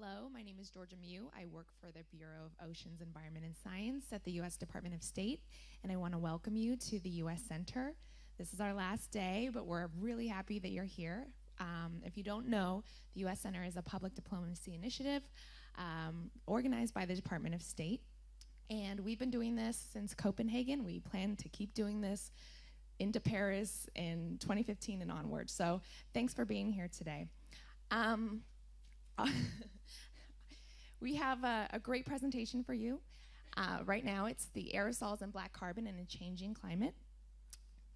Hello, my name is Georgia Mew. I work for the Bureau of Oceans, Environment, and Science at the U.S. Department of State, and I want to welcome you to the U.S. Center. This is our last day, but we're really happy that you're here. Um, if you don't know, the U.S. Center is a public diplomacy initiative um, organized by the Department of State, and we've been doing this since Copenhagen. We plan to keep doing this into Paris in 2015 and onward. So thanks for being here today. Um, we have a, a, great presentation for you. Uh, right now, it's the aerosols and black carbon in a changing climate.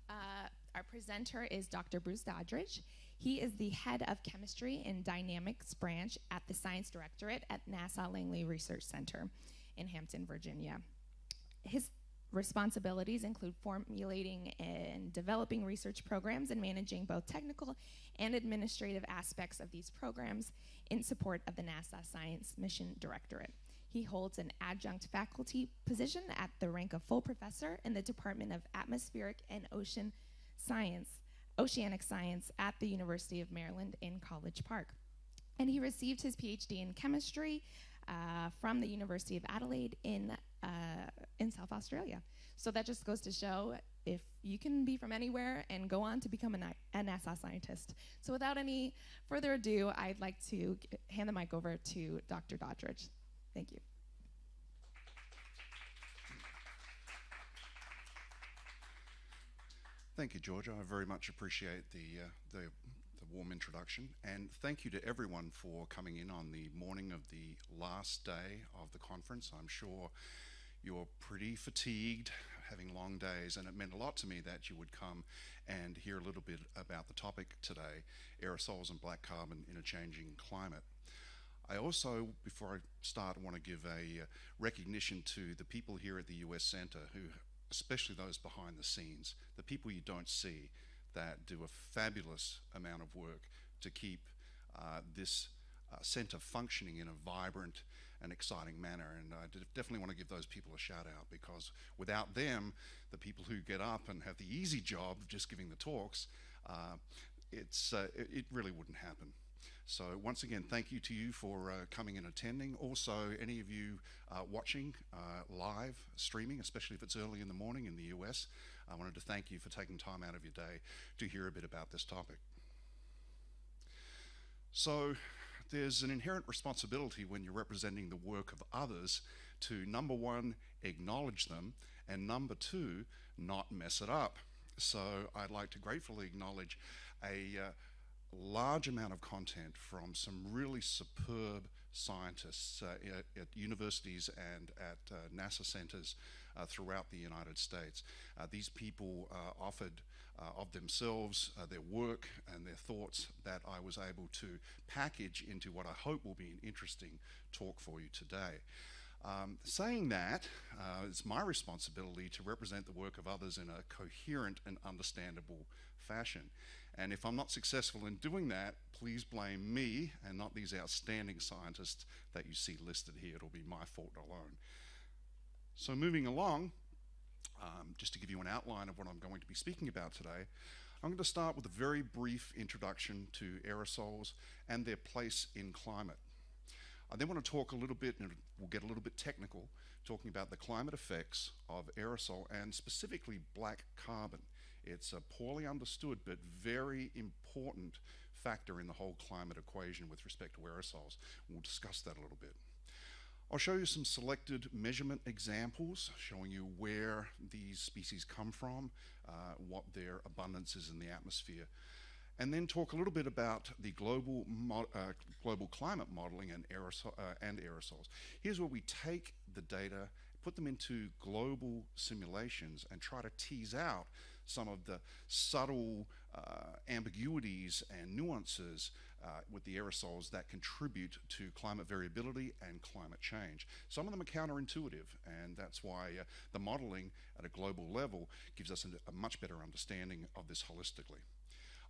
Uh, our presenter is Dr. Bruce Doddridge. He is the head of chemistry and dynamics branch at the Science Directorate at NASA Langley Research Center in Hampton, Virginia. His responsibilities include formulating and developing research programs and managing both technical and administrative aspects of these programs in support of the NASA Science Mission Directorate. He holds an adjunct faculty position at the rank of full professor in the Department of Atmospheric and Ocean Science, Oceanic Science at the University of Maryland in College Park. And he received his PhD in chemistry uh, from the University of Adelaide in uh, in South Australia. So that just goes to show if you can be from anywhere and go on to become a, a NASA scientist. So without any further ado, I'd like to hand the mic over to Dr. Doddridge. Thank you. Thank you, Georgia. I very much appreciate the, uh, the, the, warm introduction. And thank you to everyone for coming in on the morning of the last day of the conference. I'm sure you're pretty fatigued, having long days, and it meant a lot to me that you would come and hear a little bit about the topic today aerosols and black carbon in a changing climate. I also, before I start, want to give a uh, recognition to the people here at the US Center who, especially those behind the scenes, the people you don't see that do a fabulous amount of work to keep uh, this uh, centre functioning in a vibrant and exciting manner. And I definitely want to give those people a shout out because without them, the people who get up and have the easy job of just giving the talks, uh, it's, uh, it really wouldn't happen. So once again, thank you to you for uh, coming and attending. Also, any of you uh, watching uh, live streaming, especially if it's early in the morning in the US, I wanted to thank you for taking time out of your day to hear a bit about this topic. So there's an inherent responsibility when you're representing the work of others to number one, acknowledge them, and number two, not mess it up. So I'd like to gratefully acknowledge a uh, large amount of content from some really superb scientists uh, at, at, universities and at uh, NASA centers uh, throughout the United States. Uh, these people uh, offered uh, of themselves, their work, and their thoughts that I was able to package into what I hope will be an interesting talk for you today. Um, saying that, uh, it's my responsibility to represent the work of others in a coherent and understandable fashion. And if I'm not successful in doing that, please blame me and not these outstanding scientists that you see listed here. It'll be my fault alone. So, moving along, um, just to give you an outline of what I'm going to be speaking about today, I'm going to start with a very brief introduction to aerosols and their place in climate. I then want to talk a little bit, and we'll get a little bit technical, talking about the climate effects of aerosol and specifically black carbon. It's a poorly understood but very important factor in the whole climate equation with respect to aerosols. We'll discuss that a little bit. I'll show you some selected measurement examples showing you where these species come from, uh, what their abundance is in the atmosphere and then talk a little bit about the global, uh, global climate modeling and, aerosol, uh, and aerosols. Here's where we take the data, put them into global simulations, and try to tease out some of the subtle uh, ambiguities and nuances uh, with the aerosols that contribute to climate variability and climate change. Some of them are counterintuitive, and that's why uh, the modeling at a global level gives us a, a much better understanding of this holistically.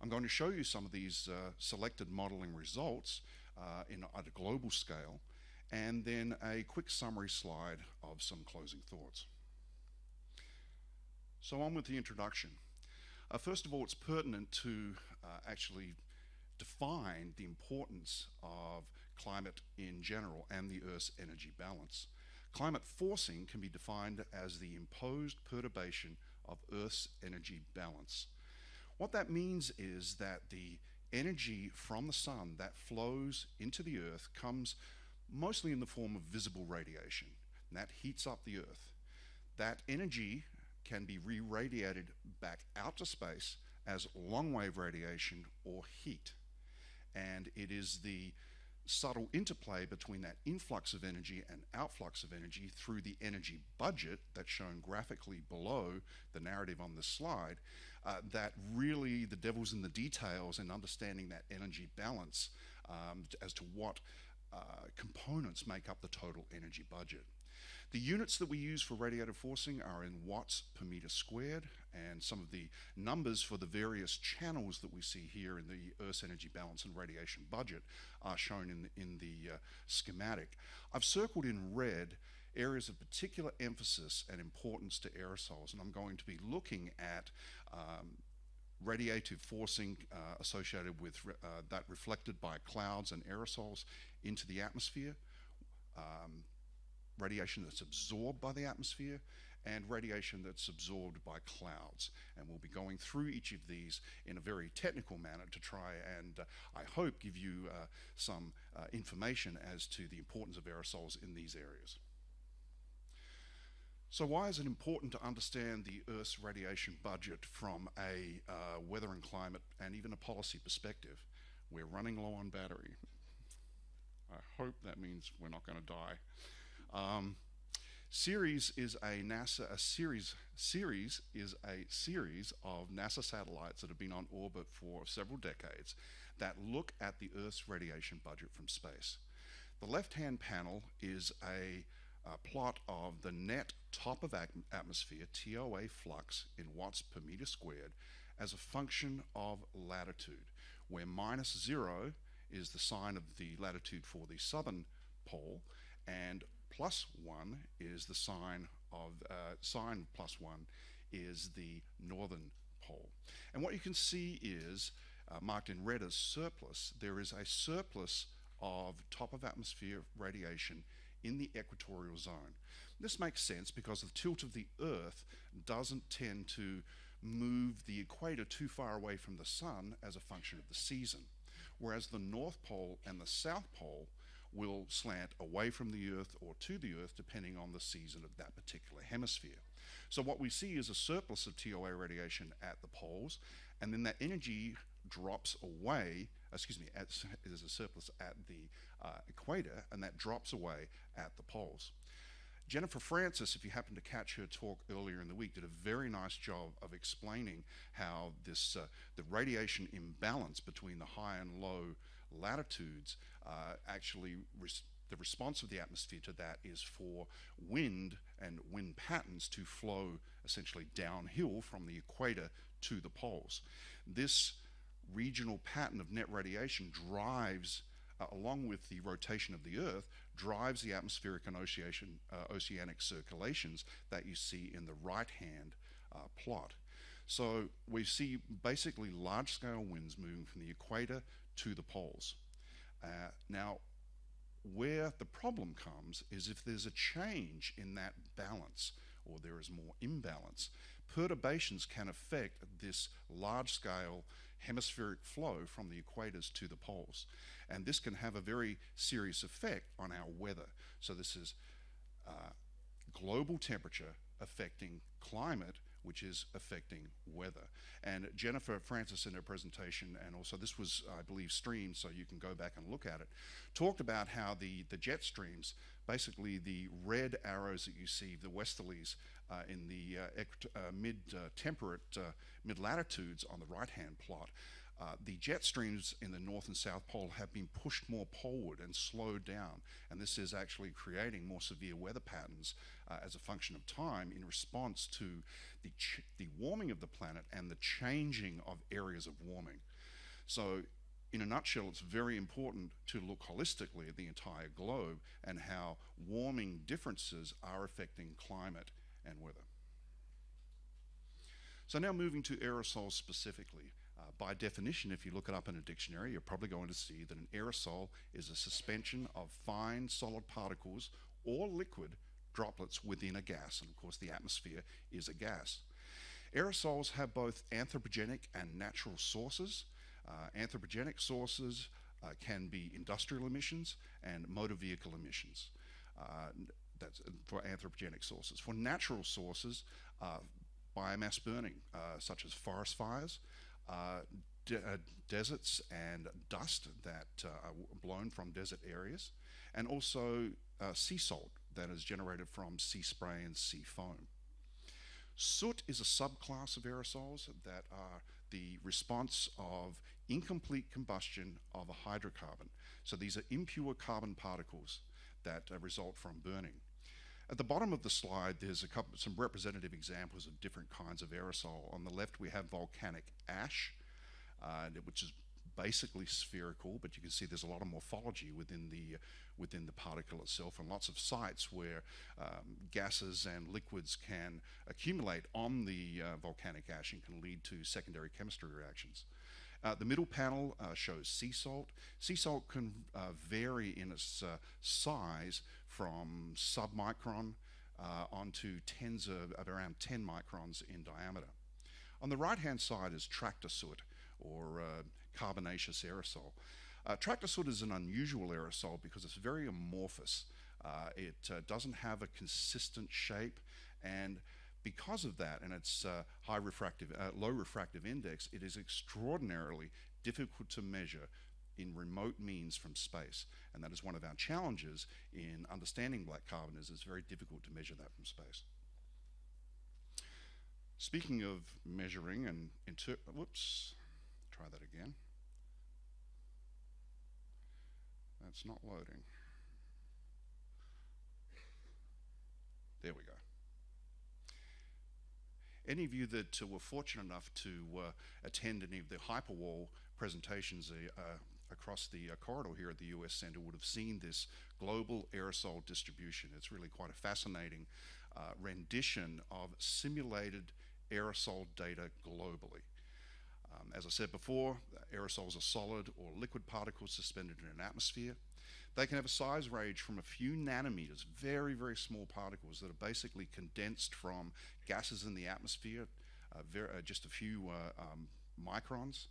I'm going to show you some of these uh, selected modeling results uh, in, at a global scale, and then a quick summary slide of some closing thoughts. So on with the introduction. Uh, first of all, it's pertinent to uh, actually define the importance of climate in general and the Earth's energy balance. Climate forcing can be defined as the imposed perturbation of Earth's energy balance. What that means is that the energy from the sun that flows into the Earth comes mostly in the form of visible radiation, that heats up the Earth. That energy can be re radiated back out to space as long wave radiation or heat. And it is the subtle interplay between that influx of energy and outflux of energy through the energy budget that's shown graphically below the narrative on this slide uh, that really the devil's in the details and understanding that energy balance um, as to what uh, components make up the total energy budget. The units that we use for radiative forcing are in watts per meter squared, and some of the numbers for the various channels that we see here in the Earth's energy balance and radiation budget are shown in, in the uh, schematic. I've circled in red areas of particular emphasis and importance to aerosols, and I'm going to be looking at um, radiative forcing uh, associated with re uh, that reflected by clouds and aerosols into the atmosphere. Um, radiation that's absorbed by the atmosphere, and radiation that's absorbed by clouds. And we'll be going through each of these in a very technical manner to try and, uh, I hope, give you uh, some uh, information as to the importance of aerosols in these areas. So why is it important to understand the Earth's radiation budget from a uh, weather and climate and even a policy perspective? We're running low on battery. I hope that means we're not going to die. Um, Ceres is a NASA a series Ceres is a series of NASA satellites that have been on orbit for several decades that look at the Earth's radiation budget from space. The left-hand panel is a, a, plot of the net top of atmosphere TOA flux in watts per meter squared as a function of latitude, where minus zero is the sign of the latitude for the southern pole, and plus 1 is the sign of, uh, sign plus 1 is the northern pole. And what you can see is, uh, marked in red as surplus, there is a surplus of top of atmosphere radiation in the equatorial zone. This makes sense because the tilt of the Earth doesn't tend to move the equator too far away from the sun as a function of the season. Whereas the North Pole and the South Pole will slant away from the Earth or to the Earth depending on the season of that particular hemisphere. So what we see is a surplus of TOA radiation at the poles, and then that energy drops away, excuse me, there's a surplus at the uh, equator, and that drops away at the poles. Jennifer Francis, if you happen to catch her talk earlier in the week, did a very nice job of explaining how this uh, the radiation imbalance between the high and low latitudes uh, actually res the response of the atmosphere to that is for wind and wind patterns to flow essentially downhill from the equator to the poles. This regional pattern of net radiation drives, uh, along with the rotation of the Earth, drives the atmospheric and uh, oceanic circulations that you see in the right hand uh, plot. So we see basically large scale winds moving from the equator to the poles. Uh, now, where the problem comes is if there's a change in that balance or there is more imbalance, perturbations can affect this large scale hemispheric flow from the equators to the poles. And this can have a very serious effect on our weather. So, this is uh, global temperature affecting climate which is affecting weather. And Jennifer Francis in her presentation, and also this was, I believe, streamed, so you can go back and look at it, talked about how the, the jet streams, basically the red arrows that you see, the westerlies uh, in the uh, uh, mid-temperate, uh, mid-latitudes on the right-hand plot, uh, the jet streams in the North and South Pole have been pushed more poleward and slowed down, and this is actually creating more severe weather patterns uh, as a function of time in response to the, the warming of the planet and the changing of areas of warming. So, in a nutshell, it's very important to look holistically at the entire globe and how warming differences are affecting climate and weather. So now moving to aerosols specifically. Uh, by definition, if you look it up in a dictionary, you're probably going to see that an aerosol is a suspension of fine solid particles or liquid droplets within a gas. And of course, the atmosphere is a gas. Aerosols have both anthropogenic and natural sources. Uh, anthropogenic sources uh, can be industrial emissions and motor vehicle emissions. Uh, that's for anthropogenic sources. For natural sources, uh, biomass burning, uh, such as forest fires, uh, Uh, de uh, deserts and dust that uh, are blown from desert areas, and also sea salt that is generated from sea spray and sea foam. Soot is a subclass of aerosols that are the response of incomplete combustion of a hydrocarbon. So these are impure carbon particles that uh, result from burning. At the bottom of the slide, there's a couple, some representative examples of different kinds of aerosol. On the left, we have volcanic ash, uh, which is basically spherical, but you can see there's a lot of morphology within the within the particle itself, and lots of sites where um, gases and liquids can accumulate on the uh, volcanic ash and can lead to secondary chemistry reactions. Uh, the middle panel uh, shows sea salt. Sea salt can uh, vary in its uh, size from submicron uh, onto tens of, of, around 10 microns in diameter. On the right hand side is tractor soot or carbonaceous aerosol. Uh, tractor soot is an unusual aerosol because it's very amorphous. Uh, it uh, doesn't have a consistent shape, and because of that, and its uh, high refractive, uh, low refractive index, it is extraordinarily difficult to measure in remote means from space. And that is one of our challenges in understanding black carbon is it's very difficult to measure that from space. Speaking of measuring and inter whoops, try that again. That's not loading. There we go. Any of you that uh, were fortunate enough to uh, attend any of the Hyperwall presentations uh, uh across the uh, corridor here at the US Center would have seen this global aerosol distribution. It's really quite a fascinating uh, rendition of simulated aerosol data globally. Um, as I said before, aerosols are solid or liquid particles suspended in an atmosphere. They can have a size range from a few nanometers, very, very small particles that are basically condensed from gases in the atmosphere, uh, uh, just a few uh, um, microns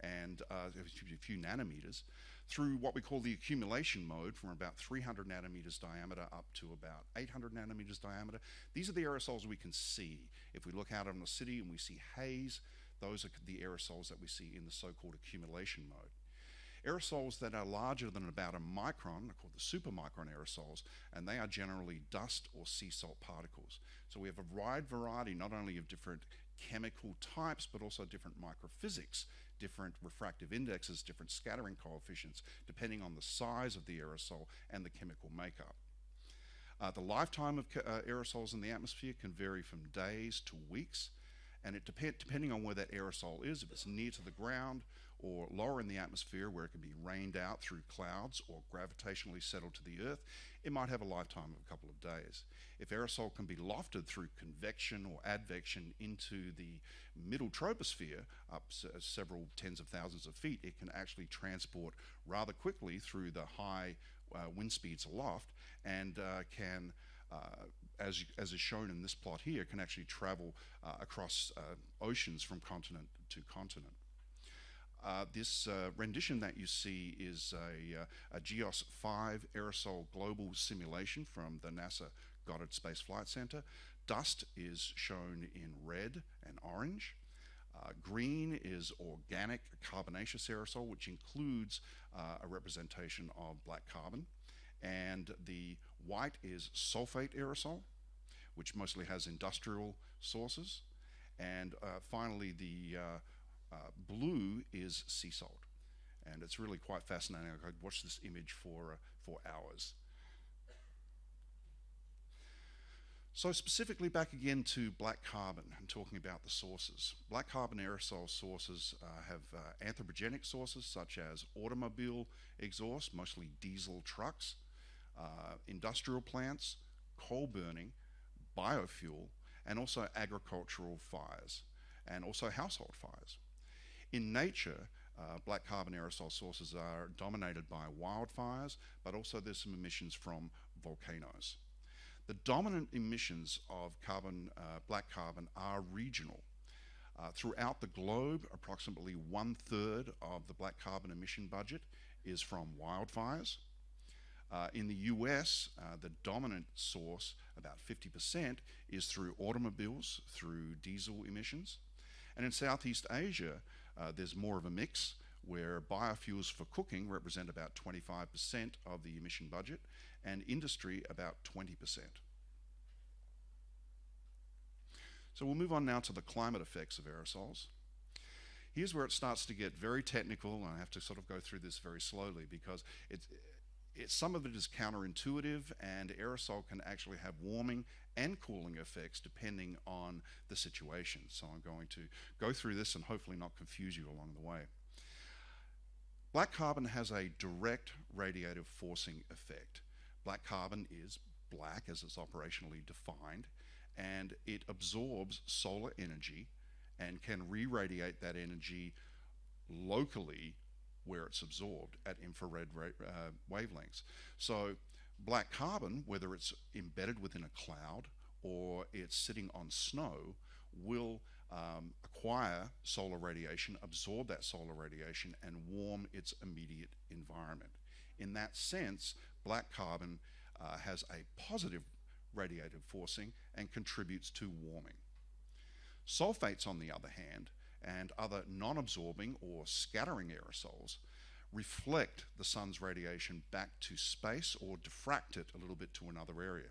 and uh, a few nanometers, through what we call the accumulation mode from about 300 nanometers diameter up to about 800 nanometers diameter. These are the aerosols we can see. If we look out in the city and we see haze, those are the aerosols that we see in the so-called accumulation mode. Aerosols that are larger than about a micron are called the supermicron aerosols, and they are generally dust or sea salt particles. So we have a wide variety not only of different chemical types, but also different microphysics, different refractive indexes, different scattering coefficients, depending on the size of the aerosol and the chemical makeup. Uh, the lifetime of uh, aerosols in the atmosphere can vary from days to weeks, and it depend, depending on where that aerosol is, if it's near to the ground or lower in the atmosphere where it can be rained out through clouds or gravitationally settled to the earth, it might have a lifetime of a couple of days. If aerosol can be lofted through convection or advection into the middle troposphere, up several tens of thousands of feet, it can actually transport rather quickly through the high uh, wind speeds aloft and uh, can uh, as, as is shown in this plot here, can actually travel uh, across uh, oceans from continent to continent. Uh, this uh, rendition that you see is a, uh, a, GEOS 5 aerosol global simulation from the NASA Goddard Space Flight Center. Dust is shown in red and orange. Uh, green is organic carbonaceous aerosol, which includes uh, a representation of black carbon. And the white is sulfate aerosol, which mostly has industrial sources. And uh, finally, the uh, blue is sea salt. And it's really quite fascinating. I could watch this image for, uh, for hours. So specifically back again to black carbon and talking about the sources. Black carbon aerosol sources uh, have uh, anthropogenic sources such as automobile exhaust, mostly diesel trucks, uh, industrial plants, coal burning, biofuel, and also agricultural fires, and also household fires. In nature, uh, black carbon aerosol sources are dominated by wildfires, but also there's some emissions from volcanoes. The dominant emissions of carbon, uh, black carbon are regional. Uh, throughout the globe, approximately one third of the black carbon emission budget is from wildfires. Uh, in the US, uh, the dominant source, about 50%, is through automobiles, through diesel emissions. And in Southeast Asia, uh, there's more of a mix where biofuels for cooking represent about 25% of the emission budget and industry about 20%. So we'll move on now to the climate effects of aerosols. Here's where it starts to get very technical, and I have to sort of go through this very slowly because it's, it, some of it is counterintuitive, and aerosol can actually have warming and cooling effects depending on the situation. So I'm going to go through this and hopefully not confuse you along the way. Black carbon has a direct radiative forcing effect. Black carbon is black as it's operationally defined, and it absorbs solar energy and can re-radiate that energy locally where it's absorbed at infrared uh, wavelengths. So black carbon, whether it's embedded within a cloud or it's sitting on snow, will um, acquire solar radiation, absorb that solar radiation, and warm its immediate environment. In that sense, black carbon uh, has a positive radiative forcing and contributes to warming. Sulfates, on the other hand, and other non-absorbing or scattering aerosols reflect the sun's radiation back to space or diffract it a little bit to another area.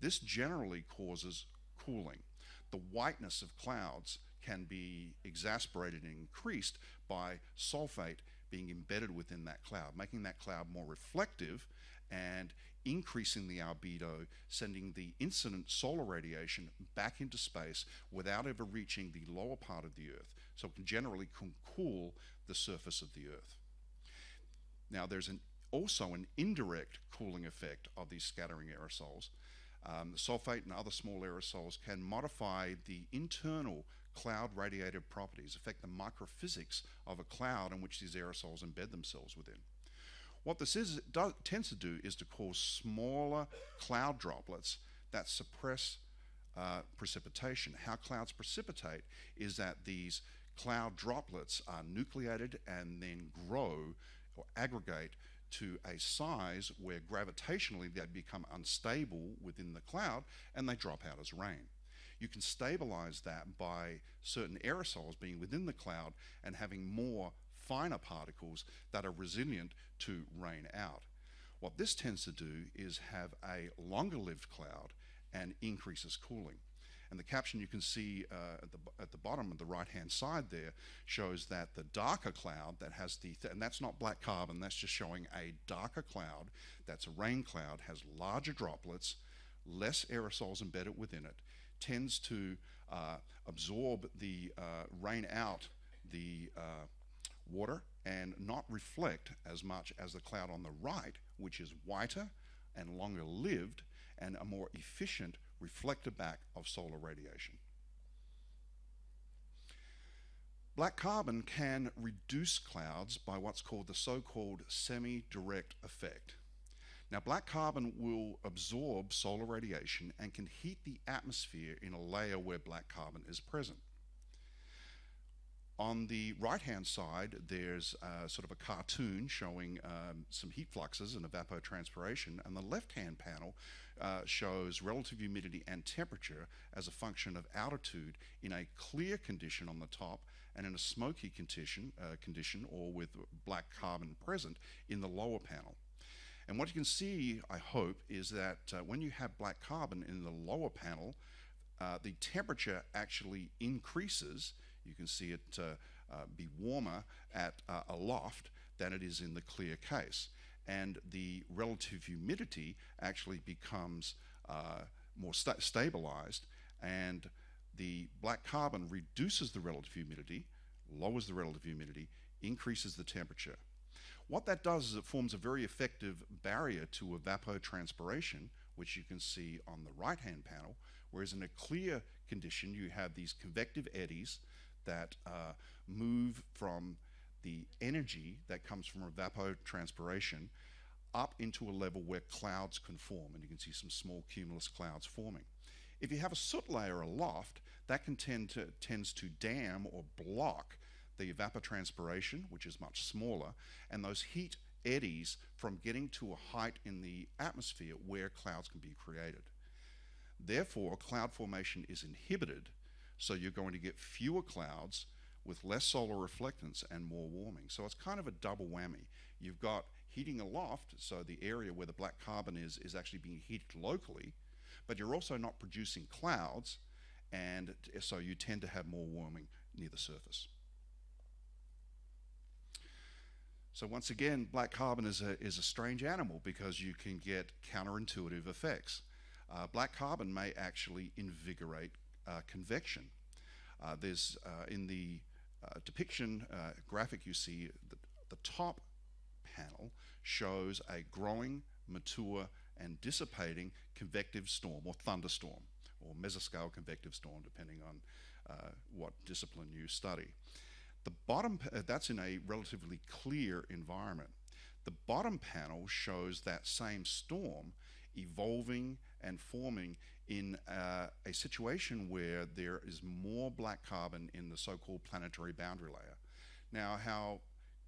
This generally causes cooling. The whiteness of clouds can be exasperated and increased by sulfate being embedded within that cloud, making that cloud more reflective and increasing the albedo, sending the incident solar radiation back into space without ever reaching the lower part of the Earth. So it can generally cool the surface of the Earth. Now, there's an, also an indirect cooling effect of these scattering aerosols. Um, sulfate and other small aerosols can modify the internal cloud radiative properties, affect the microphysics of a cloud in which these aerosols embed themselves within. What this is, tends to do is to cause smaller cloud droplets that suppress uh, precipitation. How clouds precipitate is that these cloud droplets are nucleated and then grow or aggregate to a size where gravitationally they become unstable within the cloud and they drop out as rain. You can stabilize that by certain aerosols being within the cloud and having more finer particles that are resilient to rain out. What this tends to do is have a longer lived cloud and increases cooling. And the caption you can see uh, at, the, at the bottom of the right hand side there shows that the darker cloud that has the, th and that's not black carbon, that's just showing a darker cloud that's a rain cloud, has larger droplets, less aerosols embedded within it, tends to uh, absorb the uh, rain out the uh, water and not reflect as much as the cloud on the right, which is whiter and longer lived and a more efficient reflector back of solar radiation. Black carbon can reduce clouds by what's called the so-called semi-direct effect. Now, black carbon will absorb solar radiation and can heat the atmosphere in a layer where black carbon is present. On the right-hand side, there's uh, sort of a cartoon showing um, some heat fluxes and evapotranspiration, and the left-hand panel uh, shows relative humidity and temperature as a function of altitude in a clear condition on the top and in a smoky condition, uh, condition or with black carbon present in the lower panel. And what you can see, I hope, is that uh, when you have black carbon in the lower panel, uh, the temperature actually increases you can see it uh, uh, be warmer at uh, aloft than it is in the clear case. And the relative humidity actually becomes more sta stabilized and the black carbon reduces the relative humidity, lowers the relative humidity, increases the temperature. What that does is it forms a very effective barrier to evapotranspiration, which you can see on the right-hand panel, whereas in a clear condition you have these convective eddies that uh, move from the energy that comes from evapotranspiration up into a level where clouds can form, and you can see some small cumulus clouds forming. If you have a soot layer aloft, that can tend to, tends to dam or block the evapotranspiration, which is much smaller, and those heat eddies from getting to a height in the atmosphere where clouds can be created. Therefore, cloud formation is inhibited, so you're going to get fewer clouds with less solar reflectance and more warming. So it's kind of a double whammy. You've got heating aloft, so the area where the black carbon is is actually being heated locally, but you're also not producing clouds, and so you tend to have more warming near the surface. So once again, black carbon is a, is a strange animal because you can get counterintuitive effects. Uh, black carbon may actually invigorate convection. Uh, there's uh, in the uh, depiction uh, graphic you see the, the top panel shows a growing, mature, and dissipating convective storm or thunderstorm or mesoscale convective storm, depending on uh, what discipline you study. The bottom, uh, that's in a relatively clear environment. The bottom panel shows that same storm evolving and forming in uh, a situation where there is more black carbon in the so-called planetary boundary layer. Now, how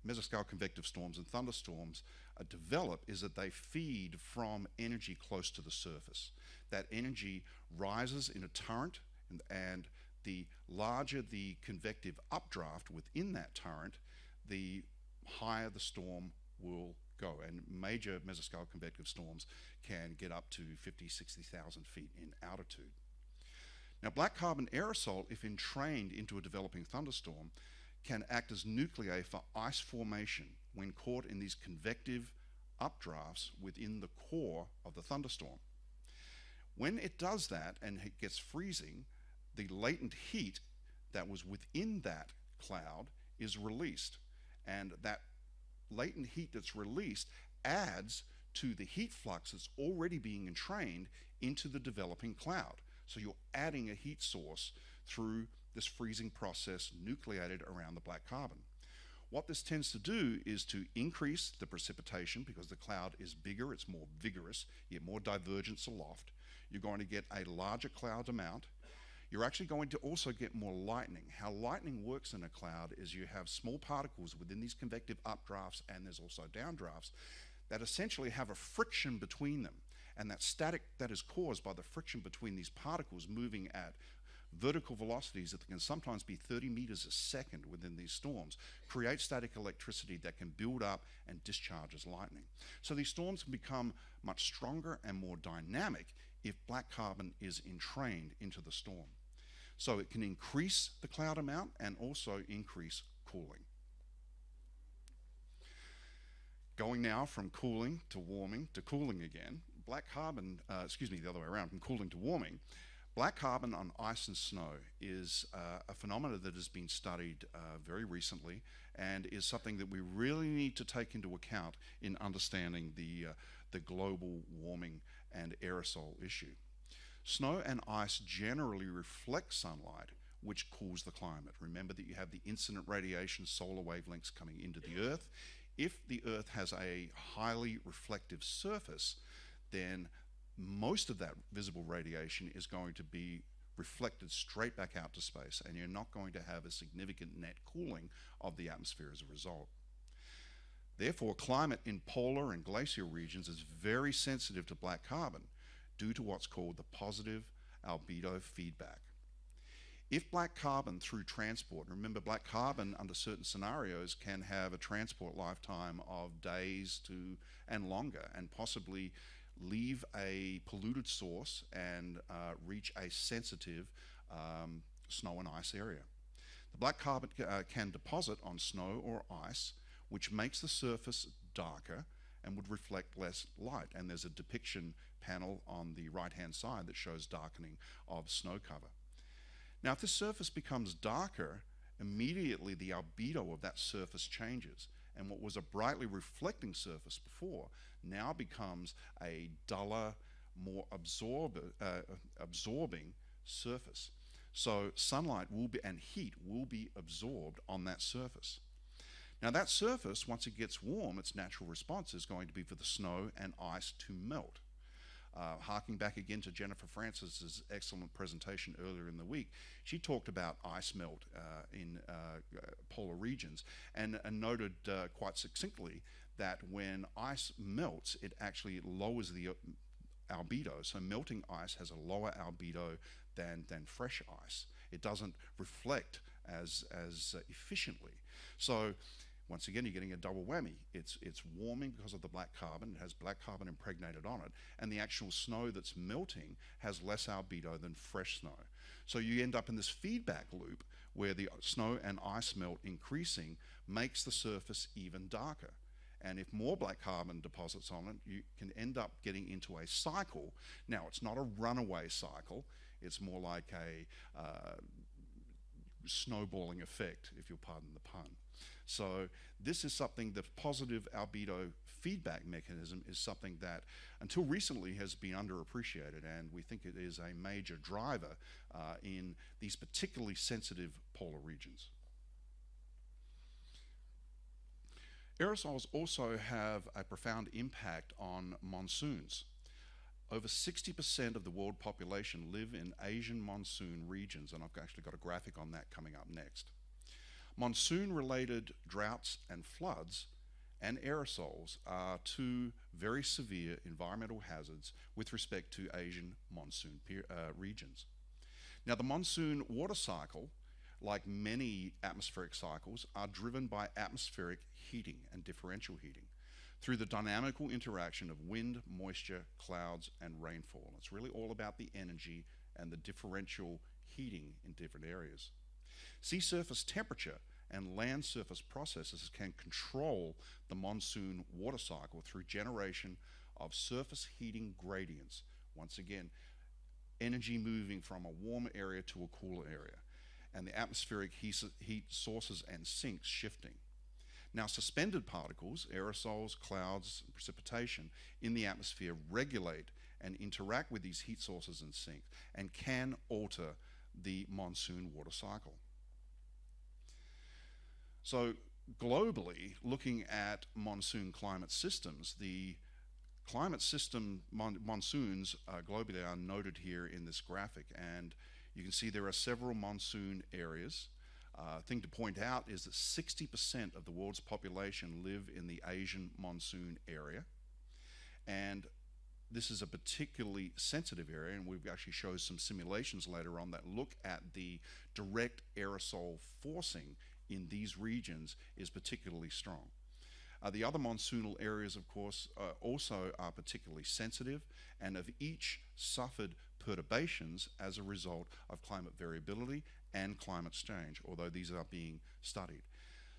mesoscale convective storms and thunderstorms uh, develop is that they feed from energy close to the surface. That energy rises in a torrent, and, and the larger the convective updraft within that torrent, the higher the storm will go. And major mesoscale convective storms can get up to 50, 60,000 feet in altitude. Now, black carbon aerosol, if entrained into a developing thunderstorm, can act as nuclei for ice formation when caught in these convective updrafts within the core of the thunderstorm. When it does that and it gets freezing, the latent heat that was within that cloud is released. And that latent heat that's released adds to the heat flux that's already being entrained into the developing cloud. So you're adding a heat source through this freezing process nucleated around the black carbon. What this tends to do is to increase the precipitation because the cloud is bigger, it's more vigorous, you get more divergence aloft. You're going to get a larger cloud amount. You're actually going to also get more lightning. How lightning works in a cloud is you have small particles within these convective updrafts and there's also downdrafts that essentially have a friction between them. And that static that is caused by the friction between these particles moving at vertical velocities that can sometimes be 30 meters a second within these storms create static electricity that can build up and discharge as lightning. So these storms can become much stronger and more dynamic if black carbon is entrained into the storm. So it can increase the cloud amount and also increase cooling. Going now from cooling to warming to cooling again, black carbon, uh, excuse me, the other way around, from cooling to warming, black carbon on ice and snow is uh, a phenomenon that has been studied uh, very recently and is something that we really need to take into account in understanding the, uh, the global warming and aerosol issue. Snow and ice generally reflect sunlight, which cools the climate. Remember that you have the incident radiation solar wavelengths coming into the Earth. If the Earth has a highly reflective surface, then most of that visible radiation is going to be reflected straight back out to space, and you're not going to have a significant net cooling of the atmosphere as a result. Therefore, climate in polar and glacial regions is very sensitive to black carbon due to what's called the positive albedo feedback. If black carbon through transport, remember black carbon under certain scenarios can have a transport lifetime of days to and longer and possibly leave a polluted source and uh, reach a sensitive um, snow and ice area. The black carbon uh, can deposit on snow or ice, which makes the surface darker and would reflect less light. And there's a depiction panel on the right hand side that shows darkening of snow cover. Now, if the surface becomes darker, immediately the albedo of that surface changes. And what was a brightly reflecting surface before now becomes a duller, more absorb, uh, absorbing surface. So sunlight will be and heat will be absorbed on that surface. Now that surface, once it gets warm, its natural response is going to be for the snow and ice to melt. Uh, harking back again to Jennifer Francis's excellent presentation earlier in the week, she talked about ice melt uh, in uh, polar regions and, and noted uh, quite succinctly that when ice melts, it actually lowers the uh, albedo. So melting ice has a lower albedo than, than fresh ice. It doesn't reflect as, as uh, efficiently. So once again, you're getting a double whammy. It's, it's warming because of the black carbon, it has black carbon impregnated on it, and the actual snow that's melting has less albedo than fresh snow. So you end up in this feedback loop where the snow and ice melt increasing makes the surface even darker. And if more black carbon deposits on it, you can end up getting into a cycle. Now, it's not a runaway cycle, it's more like a uh, snowballing effect, if you'll pardon the pun. So this is something, the positive albedo feedback mechanism is something that until recently has been underappreciated and we think it is a major driver uh, in these particularly sensitive polar regions. Aerosols also have a profound impact on monsoons. Over 60% of the world population live in Asian monsoon regions, and I've actually got a graphic on that coming up next. Monsoon related droughts and floods and aerosols are two very severe environmental hazards with respect to Asian monsoon uh, regions. Now, the monsoon water cycle, like many atmospheric cycles, are driven by atmospheric heating and differential heating through the dynamical interaction of wind, moisture, clouds, and rainfall. It's really all about the energy and the differential heating in different areas. Sea surface temperature and land surface processes can control the monsoon water cycle through generation of surface heating gradients. Once again, energy moving from a warmer area to a cooler area, and the atmospheric heat sources and sinks shifting. Now, suspended particles, aerosols, clouds, and precipitation in the atmosphere regulate and interact with these heat sources and sinks and can alter the monsoon water cycle. So, globally, looking at monsoon climate systems, the climate system mon monsoons uh, globally are noted here in this graphic, and you can see there are several monsoon areas uh, thing to point out is that 60% of the world's population live in the Asian monsoon area. And this is a particularly sensitive area, and we've actually shown some simulations later on that look at the direct aerosol forcing in these regions is particularly strong. Uh, the other monsoonal areas, of course, uh, also are particularly sensitive and have each suffered perturbations as a result of climate variability and climate change, although these are being studied.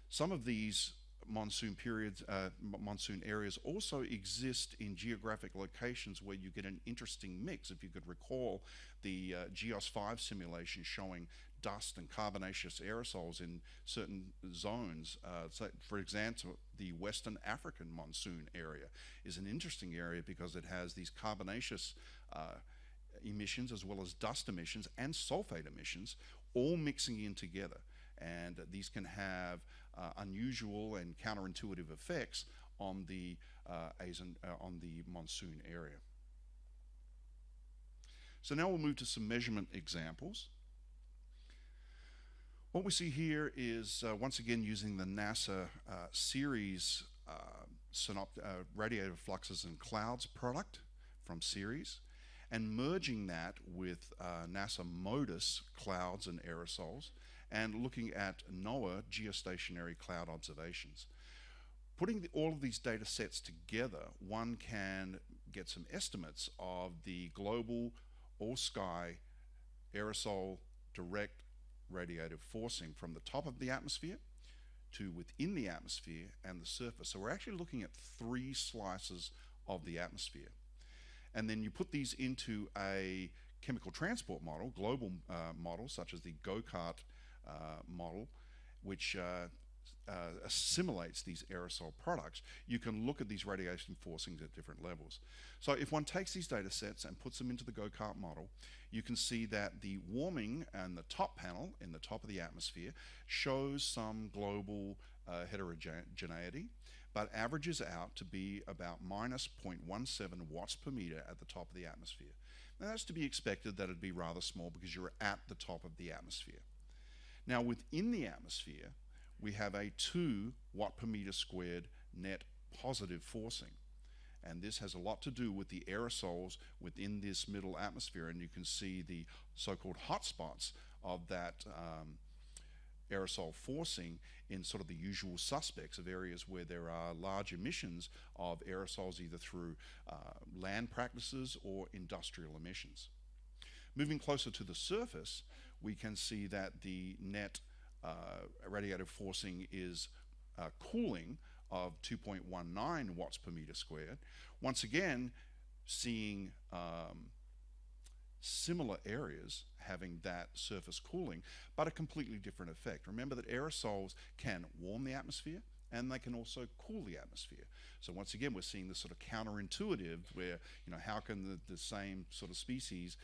Some of these monsoon periods, uh, monsoon areas also exist in geographic locations where you get an interesting mix. If you could recall the uh, GEOS 5 simulation showing dust and carbonaceous aerosols in certain zones. Uh, so for example, the Western African monsoon area is an interesting area because it has these carbonaceous uh, emissions as well as dust emissions and sulfate emissions all mixing in together. And these can have uh, unusual and counterintuitive effects on the, uh, Asian, uh, on the monsoon area. So now we'll move to some measurement examples. What we see here is, uh, once again, using the NASA uh, Ceres uh, uh, radiative fluxes and clouds product from Ceres and merging that with uh, NASA MODIS clouds and aerosols and looking at NOAA geostationary cloud observations. Putting the, all of these data sets together, one can get some estimates of the global all sky aerosol direct radiative forcing from the top of the atmosphere to within the atmosphere and the surface. So we're actually looking at three slices of the atmosphere. And then you put these into a chemical transport model, global uh, model, such as the GOCART uh, model, which uh, uh, assimilates these aerosol products, you can look at these radiation forcings at different levels. So if one takes these data sets and puts them into the GOCART model, you can see that the warming and the top panel in the top of the atmosphere shows some global uh, heterogeneity, but averages out to be about minus 0.17 watts per meter at the top of the atmosphere. Now that's to be expected that it'd be rather small because you're at the top of the atmosphere. Now within the atmosphere, we have a 2 watt per meter squared net positive forcing. And this has a lot to do with the aerosols within this middle atmosphere. And you can see the so called hotspots of that um, aerosol forcing in sort of the usual suspects of areas where there are large emissions of aerosols either through uh, land practices or industrial emissions. Moving closer to the surface, we can see that the net radiative forcing is uh, cooling of 2.19 watts per meter squared. Once again, seeing um, similar areas having that surface cooling, but a completely different effect. Remember that aerosols can warm the atmosphere and they can also cool the atmosphere. So once again, we're seeing this sort of counterintuitive where, you know, how can the, the same sort of species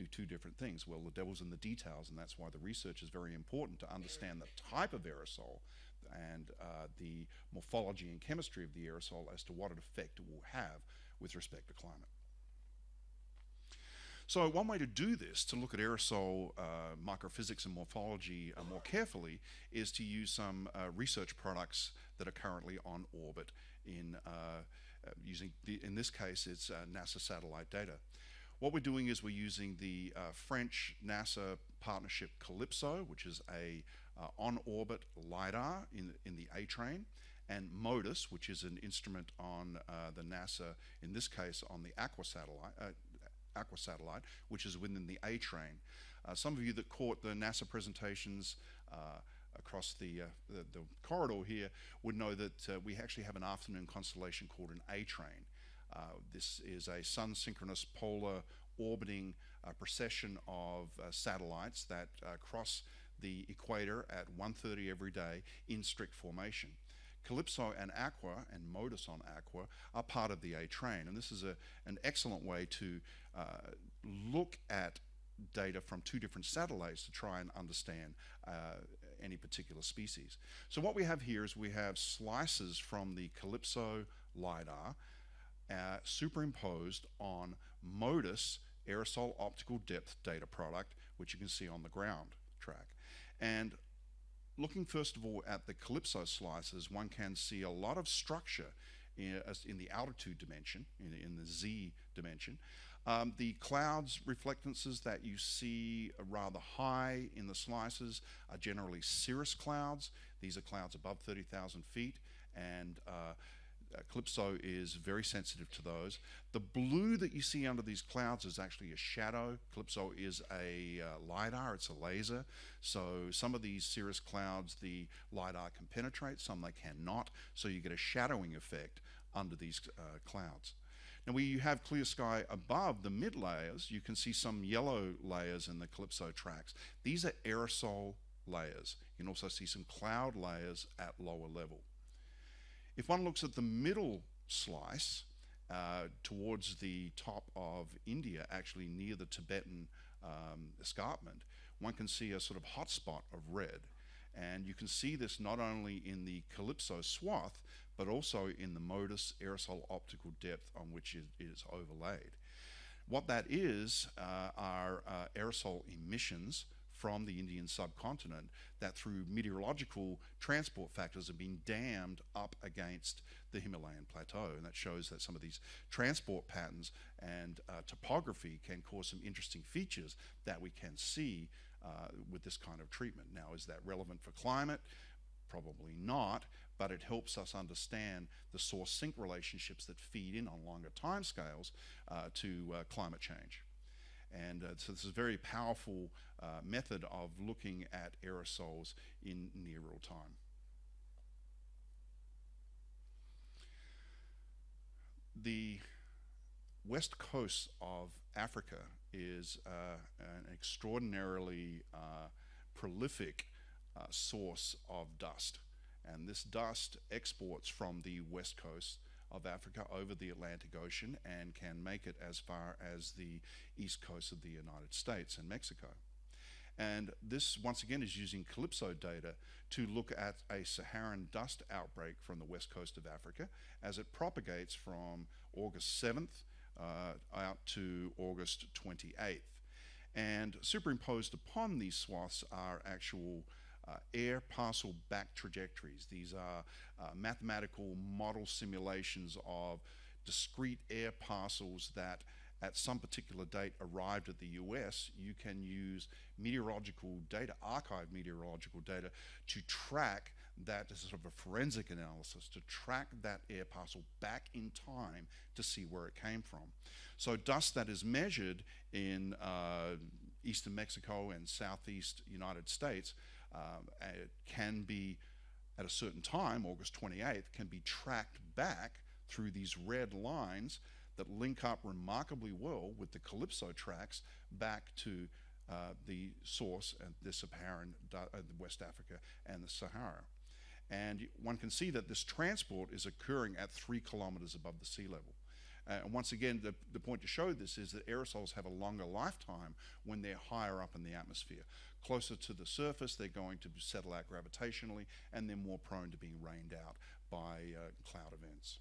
do two different things? Well, the devil's in the details, and that's why the research is very important to understand the type of aerosol and uh, the morphology and chemistry of the aerosol as to what effect it will have with respect to climate. So one way to do this, to look at aerosol uh, microphysics and morphology uh, more carefully, is to use some uh, research products that are currently on orbit in uh, uh, using, the, in this case, it's uh, NASA satellite data. What we're doing is we're using the French NASA partnership CALIPSO, which is a on-orbit LiDAR in, in the A-train, and MODIS, which is an instrument on the NASA, in this case on the Aqua satellite, Aqua satellite, which is within the A train. Uh, some of you that caught the NASA presentations uh, across the, uh, the, the, corridor here would know that uh, we actually have an afternoon constellation called an A train. Uh, this is a sun synchronous polar orbiting uh, procession of satellites that cross the equator at 1.30 every day in strict formation. CALIPSO and Aqua and MODIS on Aqua are part of the A train, and this is a, an excellent way to uh, look at data from two different satellites to try and understand uh, any particular species. So what we have here is we have slices from the CALIPSO LiDAR uh, superimposed on MODIS aerosol optical depth data product, which you can see on the ground track. And looking first of all at the CALIPSO slices, one can see a lot of structure in, in the altitude dimension, in, in the Z dimension. Um, the clouds reflectances that you see rather high in the slices are generally cirrus clouds. These are clouds above 30,000 feet, and uh, uh, CALIPSO is very sensitive to those. The blue that you see under these clouds is actually a shadow. CALIPSO is a uh, LiDAR, it's a laser. So some of these cirrus clouds, the LiDAR can penetrate, some they cannot. So you get a shadowing effect under these uh, clouds. Now, where you have clear sky above the mid layers, you can see some yellow layers in the CALIPSO tracks. These are aerosol layers. You can also see some cloud layers at lower level. If one looks at the middle slice uh, towards the top of India, actually near the Tibetan um, escarpment, one can see a sort of hotspot of red. And you can see this not only in the CALIPSO swath, but also in the MODIS aerosol optical depth on which it is overlaid. What that is uh, are uh, aerosol emissions from the Indian subcontinent that through meteorological transport factors have been dammed up against the Himalayan plateau. And that shows that some of these transport patterns and uh, topography can cause some interesting features that we can see uh, with this kind of treatment. Now, is that relevant for climate? Probably not, but it helps us understand the source sink relationships that feed in on longer timescales uh, to uh, climate change. And uh, so this is a very powerful uh, method of looking at aerosols in near real time. The west coast of Africa is uh, an extraordinarily uh, prolific uh, source of dust. And this dust exports from the west coast of Africa over the Atlantic Ocean and can make it as far as the east coast of the United States and Mexico. And this, once again, is using CALIPSO data to look at a Saharan dust outbreak from the west coast of Africa as it propagates from August 7th uh, out to August 28th. And superimposed upon these swaths are actual uh, air parcel back trajectories. These are uh, mathematical model simulations of discrete air parcels that at some particular date arrived at the US, you can use meteorological data, archived meteorological data, to track that as sort of a forensic analysis, to track that air parcel back in time to see where it came from. So dust that is measured in uh, eastern Mexico and southeast United States um, can be, at a certain time, August 28th, can be tracked back through these red lines that link up remarkably well with the CALIPSO tracks back to uh, the source, and the Saharan, uh, West Africa, and the Sahara. And one can see that this transport is occurring at three kilometers above the sea level. Uh, and once again, the, the point to show this is that aerosols have a longer lifetime when they're higher up in the atmosphere. Closer to the surface, they're going to settle out gravitationally and they're more prone to being rained out by uh, cloud events.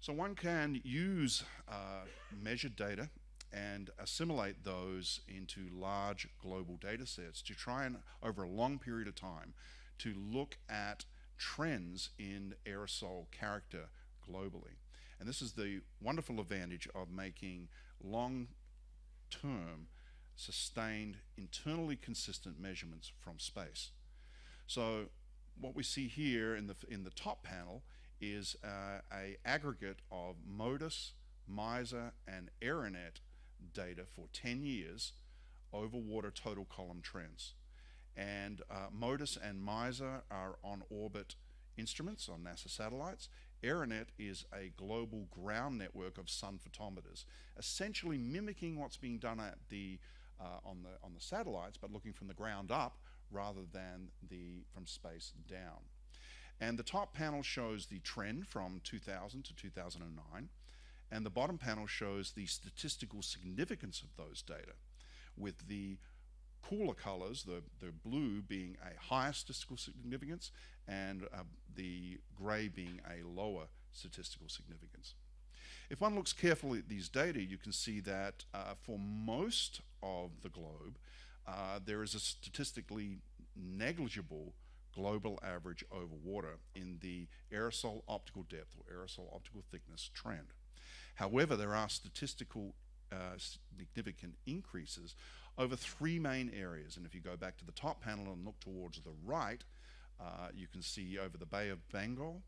So one can use uh, measured data and assimilate those into large global data sets to try and, over a long period of time, to look at trends in aerosol character globally. And this is the wonderful advantage of making long term, sustained, internally consistent measurements from space. So what we see here in the, in the top panel is uh, a aggregate of MODIS, MISR, and AERONET data for 10 years over water total column trends. And uh, MODIS and MISR are on orbit instruments on NASA satellites. AERONET is a global ground network of sun photometers, essentially mimicking what's being done at the, uh, on, the, on the satellites, but looking from the ground up rather than the, from space down. And the top panel shows the trend from 2000 to 2009, and the bottom panel shows the statistical significance of those data, with the cooler colors, the, the blue being a higher statistical significance and uh, the gray being a lower statistical significance. If one looks carefully at these data, you can see that uh, for most of the globe, uh, there is a statistically negligible global average over water in the aerosol optical depth or aerosol optical thickness trend. However, there are statistical uh, significant increases over three main areas. And if you go back to the top panel and look towards the right, uh, you can see over the Bay of Bengal,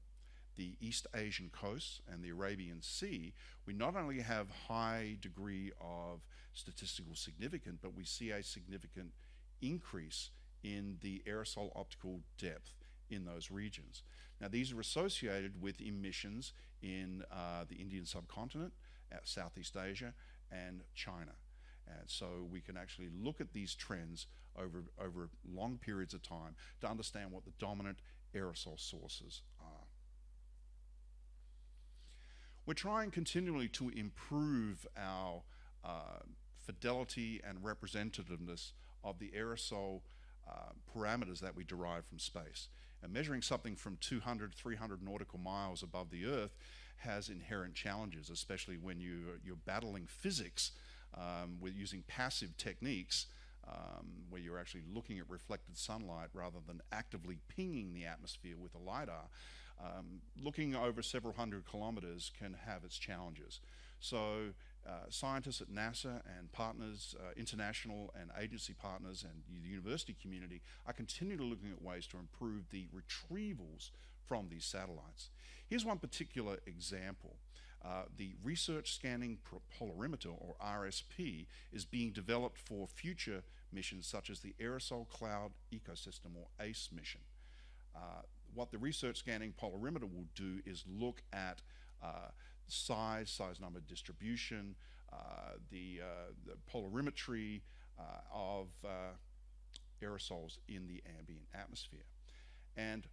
the East Asian coast, and the Arabian Sea, we not only have high degree of statistical significance, but we see a significant increase in the aerosol optical depth in those regions. Now, these are associated with emissions in uh, the Indian subcontinent, uh, Southeast Asia, and China. And so we can actually look at these trends over, over long periods of time to understand what the dominant aerosol sources are. We're trying continually to improve our uh, fidelity and representativeness of the aerosol uh, parameters that we derive from space. And measuring something from 200, 300 nautical miles above the Earth has inherent challenges, especially when you, you're battling physics um, with using passive techniques um, where you're actually looking at reflected sunlight rather than actively pinging the atmosphere with a LiDAR. Um, looking over several hundred kilometers can have its challenges. So uh, scientists at NASA and partners, uh, international and agency partners and the university community are continually looking at ways to improve the retrievals from these satellites. Here's one particular example. Uh, the Research Scanning Polarimeter, or RSP, is being developed for future missions such as the Aerosol Cloud Ecosystem, or ACE mission. Uh, what the Research Scanning Polarimeter will do is look at uh, size, size number distribution, uh, the, uh, the, polarimetry of aerosols in the ambient atmosphere. And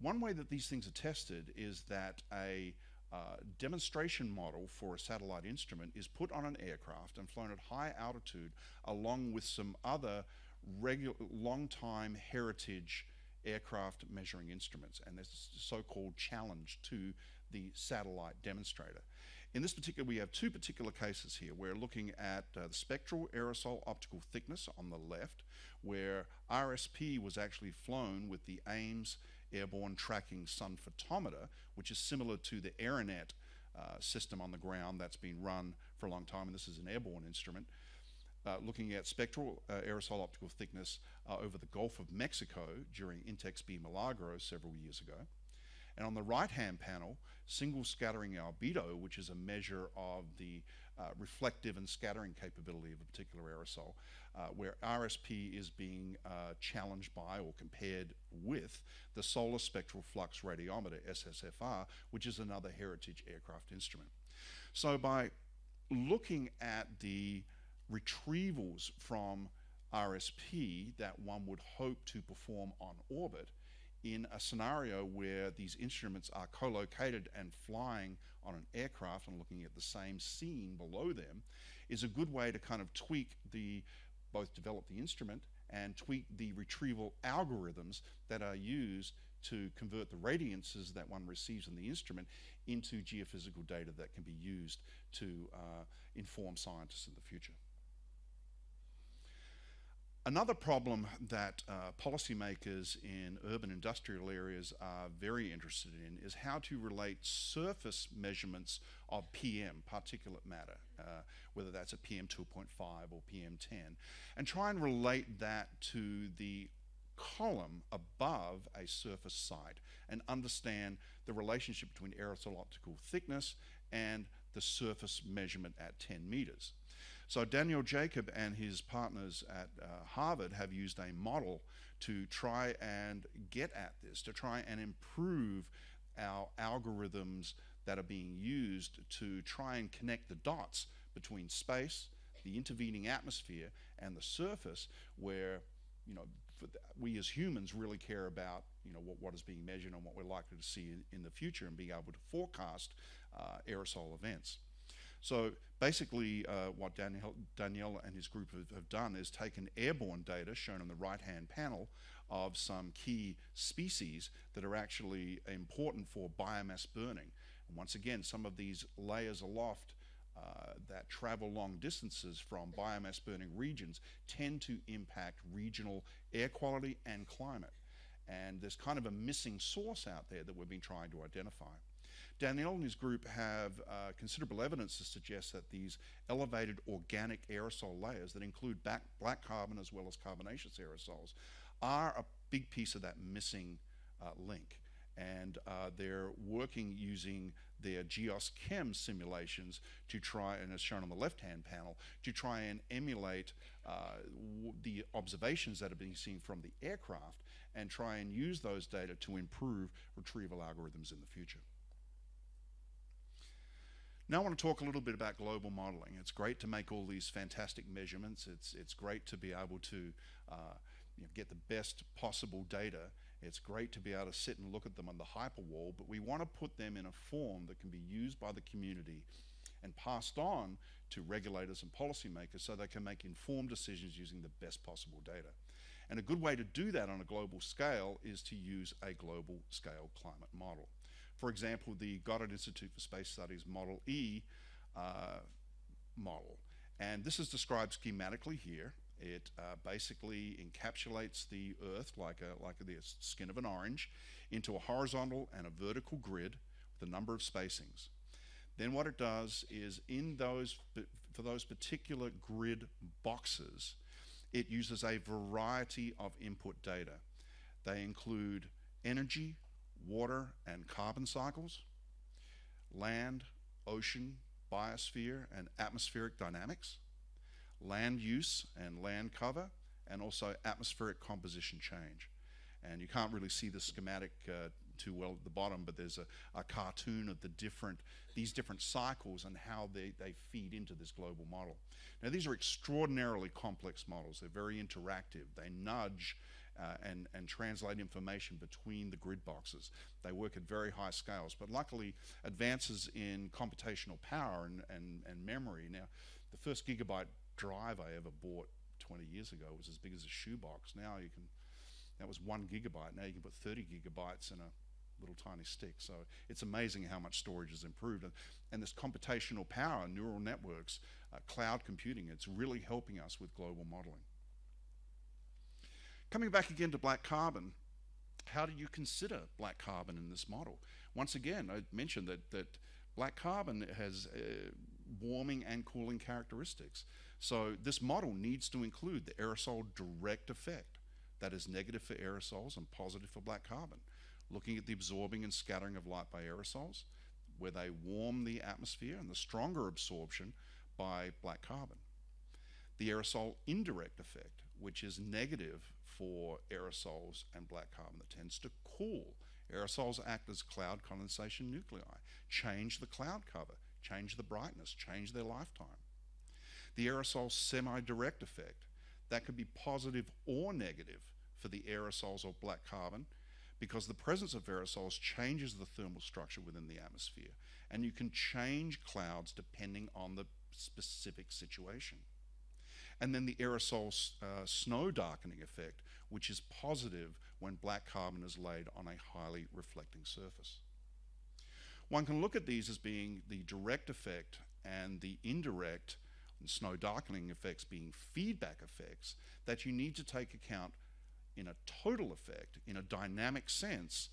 one way that these things are tested is that a uh, demonstration model for a satellite instrument is put on an aircraft and flown at high altitude along with some other regu- long time heritage aircraft measuring instruments and this is so-called challenge to the satellite demonstrator. In this particular, we have two particular cases here. We're looking at uh, the spectral aerosol optical thickness on the left, where RSP was actually flown with the Ames airborne tracking sun photometer, which is similar to the Aeronet uh, system on the ground that's been run for a long time, and this is an airborne instrument. Uh, looking at spectral uh, aerosol optical thickness uh, over the Gulf of Mexico during INTEX-B Milagro several years ago. And on the right hand panel, single scattering albedo, which is a measure of the uh, reflective and scattering capability of a particular aerosol, uh, where RSP is being uh, challenged by or compared with the Solar Spectral Flux Radiometer, SSFR, which is another heritage aircraft instrument. So by looking at the retrievals from RSP that one would hope to perform on orbit, in a scenario where these instruments are co-located and flying on an aircraft and looking at the same scene below them is a good way to kind of tweak the both develop the instrument and tweak the retrieval algorithms that are used to convert the radiances that one receives in the instrument into geophysical data that can be used to uh, inform scientists in the future. Another problem that uh, policymakers in urban industrial areas are very interested in is how to relate surface measurements of PM, particulate matter, uh, whether that's a PM 2.5 or PM 10, and try and relate that to the column above a surface site and understand the relationship between aerosol optical thickness and the surface measurement at 10 meters. So Daniel Jacob and his partners at uh, Harvard have used a model to try and get at this, to try and improve our algorithms that are being used to try and connect the dots between space, the intervening atmosphere, and the surface where, you know, we as humans really care about, you know, what, what is being measured and what we're likely to see in, in the future and being able to forecast uh, aerosol events. So basically, uh, what Daniel, Daniel and his group have, have, done is taken airborne data shown on the right-hand panel of some key species that are actually important for biomass burning. Once again, some of these layers aloft uh, that travel long distances from biomass burning regions tend to impact regional air quality and climate. And there's kind of a missing source out there that we've been trying to identify. Daniel and his group have uh, considerable evidence to suggest that these elevated organic aerosol layers that include back, black carbon as well as carbonaceous aerosols are a big piece of that missing uh, link. And uh, they're working using their GEOS-Chem simulations to try, and as shown on the left-hand panel, to try and emulate uh, the observations that have been seen from the aircraft and try and use those data to improve retrieval algorithms in the future. Now I want to talk a little bit about global modeling. It's great to make all these fantastic measurements. It's, it's great to be able to uh, you know, get the best possible data. It's great to be able to sit and look at them on the hyperwall, but we want to put them in a form that can be used by the community and passed on to regulators and policymakers so they can make informed decisions using the best possible data. And a good way to do that on a global scale is to use a global scale climate model. For example, the Goddard Institute for Space Studies Model E uh, model. And this is described schematically here. It uh, basically encapsulates the Earth like, a, like the skin of an orange into a horizontal and a vertical grid with a number of spacings. Then what it does is in those, for those particular grid boxes, it uses a variety of input data. They include energy, water and carbon cycles, land, ocean, biosphere, and atmospheric dynamics, land use and land cover, and also atmospheric composition change. And you can't really see the schematic uh, too well at the bottom, but there's a, a cartoon of the different these different cycles and how they, they feed into this global model. Now these are extraordinarily complex models. They're very interactive. They nudge uh, and, and translate information between the grid boxes. They work at very high scales, but luckily advances in computational power and, and, and memory. Now, the first gigabyte drive I ever bought 20 years ago was as big as a shoebox. Now you can, that was one gigabyte. Now you can put 30 gigabytes in a little tiny stick. So it's amazing how much storage has improved. And, and this computational power, neural networks, uh, cloud computing, it's really helping us with global modeling. Coming back again to black carbon, how do you consider black carbon in this model? Once again, I mentioned that, that black carbon has uh, warming and cooling characteristics. So this model needs to include the aerosol direct effect. That is negative for aerosols and positive for black carbon. Looking at the absorbing and scattering of light by aerosols, where they warm the atmosphere and the stronger absorption by black carbon. The aerosol indirect effect, which is negative for aerosols and black carbon that tends to cool. Aerosols act as cloud condensation nuclei, change the cloud cover, change the brightness, change their lifetime. The aerosol semi-direct effect, that could be positive or negative for the aerosols or black carbon because the presence of aerosols changes the thermal structure within the atmosphere and you can change clouds depending on the specific situation and then the aerosol uh, snow darkening effect, which is positive when black carbon is laid on a highly reflecting surface. One can look at these as being the direct effect and the indirect and snow darkening effects being feedback effects that you need to take account in a total effect, in a dynamic sense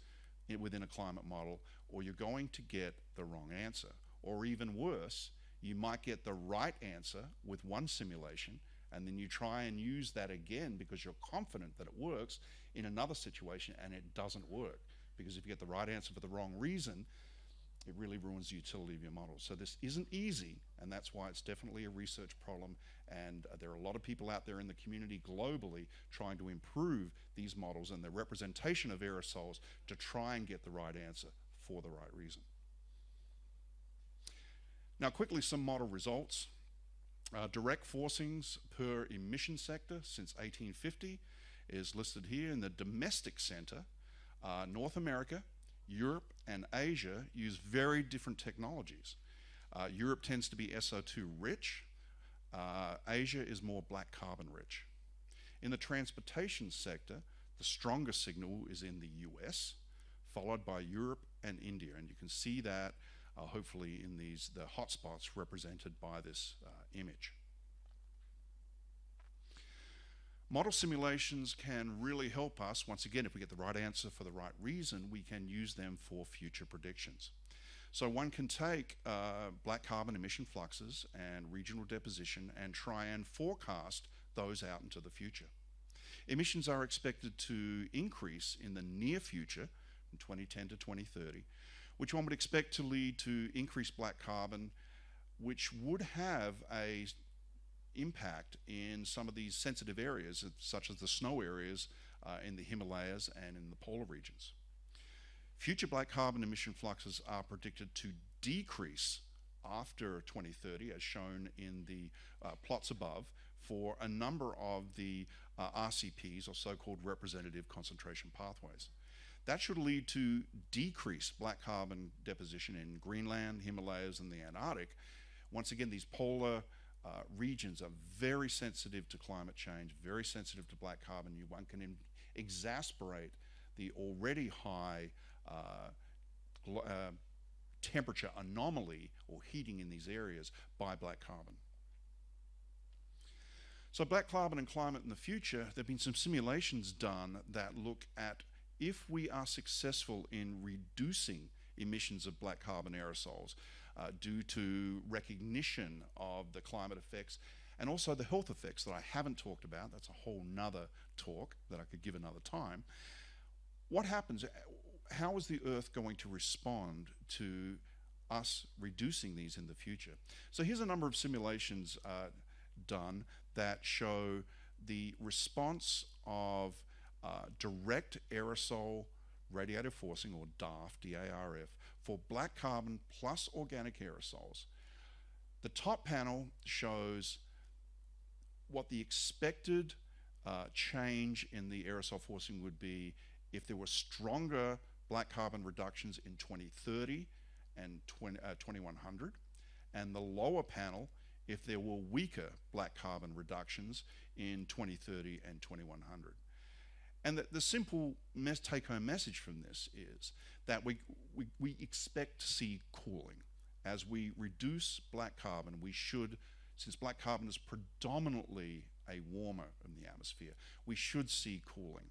within a climate model, or you're going to get the wrong answer. Or even worse, you might get the right answer with one simulation and then you try and use that again because you're confident that it works in another situation and it doesn't work. Because if you get the right answer for the wrong reason, it really ruins the utility of your model. So this isn't easy, and that's why it's definitely a research problem. And uh, there are a lot of people out there in the community globally trying to improve these models and the representation of aerosols to try and get the right answer for the right reason. Now, quickly, some model results. Uh, direct forcings per emission sector since 1850 is listed here in the domestic center. Uh, North America, Europe, and Asia use very different technologies. Uh, Europe tends to be SO2 rich. Uh, Asia is more black carbon rich. In the transportation sector, the strongest signal is in the US, followed by Europe and India. And you can see that uh, hopefully in these the hotspots represented by this uh, image. Model simulations can really help us. Once again, if we get the right answer for the right reason, we can use them for future predictions. So one can take uh, black carbon emission fluxes and regional deposition and try and forecast those out into the future. Emissions are expected to increase in the near future, from 2010 to 2030, which one would expect to lead to increased black carbon, which would have a impact in some of these sensitive areas, such as the snow areas uh, in the Himalayas and in the polar regions. Future black carbon emission fluxes are predicted to decrease after 2030, as shown in the uh, plots above, for a number of the uh, RCPs, or so called representative concentration pathways. That should lead to decreased black carbon deposition in Greenland, Himalayas, and the Antarctic. Once again, these polar uh, regions are very sensitive to climate change, very sensitive to black carbon. You one can exasperate the already high uh, uh, temperature anomaly or heating in these areas by black carbon. So black carbon and climate in the future, there have been some simulations done that look at if we are successful in reducing emissions of black carbon aerosols uh, due to recognition of the climate effects and also the health effects that I haven't talked about, that's a whole nother talk that I could give another time. What happens, how is the Earth going to respond to us reducing these in the future? So here's a number of simulations uh, done that show the response of uh, direct aerosol radiative forcing, or DARF, D-A-R-F, for black carbon plus organic aerosols. The top panel shows what the expected uh, change in the aerosol forcing would be if there were stronger black carbon reductions in 2030 and 20, uh, 2100, and the lower panel if there were weaker black carbon reductions in 2030 and 2100. And the, the simple take home message from this is that we, we, we expect to see cooling. As we reduce black carbon, we should, since black carbon is predominantly a warmer in the atmosphere, we should see cooling.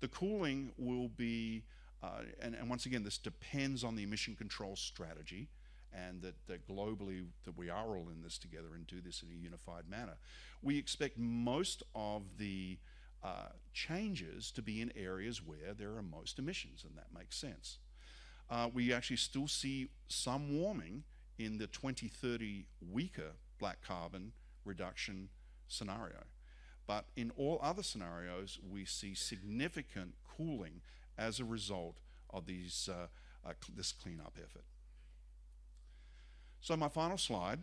The cooling will be, uh, and, and once again, this depends on the emission control strategy and that, that globally that we are all in this together and do this in a unified manner. We expect most of the uh, changes to be in areas where there are most emissions, and that makes sense. Uh, we actually still see some warming in the 2030 weaker black carbon reduction scenario. But in all other scenarios, we see significant cooling as a result of these, uh, uh, this cleanup effort. So my final slide,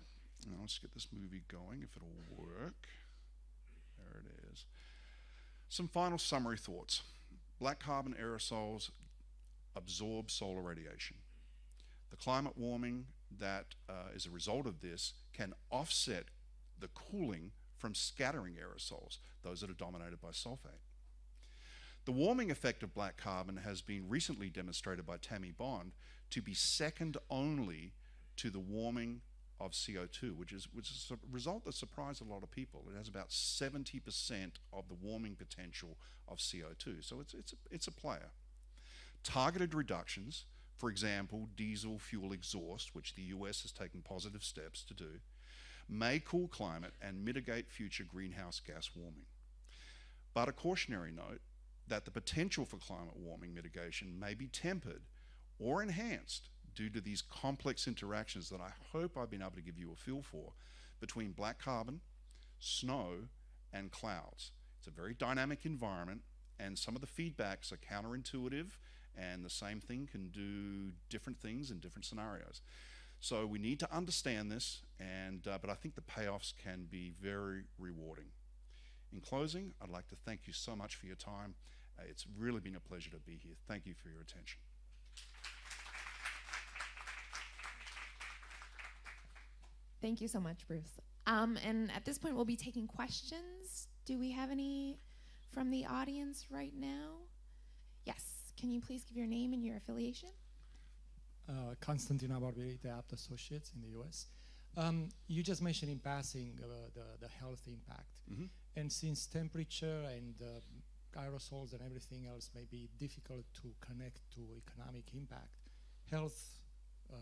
let's get this movie going if it'll work. Some final summary thoughts. Black carbon aerosols absorb solar radiation. The climate warming that uh, is a result of this can offset the cooling from scattering aerosols, those that are dominated by sulfate. The warming effect of black carbon has been recently demonstrated by Tami Bond to be second only to the warming of CO2, which is, which is a result that surprised a lot of people. It has about 70% of the warming potential of CO2, so it's, it's, a, it's a player. Targeted reductions, for example, diesel fuel exhaust, which the US has taken positive steps to do, may cool climate and mitigate future greenhouse gas warming. But a cautionary note that the potential for climate warming mitigation may be tempered or enhanced due to these complex interactions that I hope I've been able to give you a feel for between black carbon, snow, and clouds. It's a very dynamic environment, and some of the feedbacks are counterintuitive, and the same thing can do different things in different scenarios. So we need to understand this, and uh, but I think the payoffs can be very rewarding. In closing, I'd like to thank you so much for your time. Uh, it's really been a pleasure to be here. Thank you for your attention. Thank you so much, Bruce. Um, and at this point, we'll be taking questions. Do we have any from the audience right now? Yes. Can you please give your name and your affiliation? Uh, Constantine Barberi, the Abt Associates in the US. Um, you just mentioned in passing uh, the, the health impact. Mm-hmm. And since temperature and uh, aerosols and everything else may be difficult to connect to economic impact, health uh,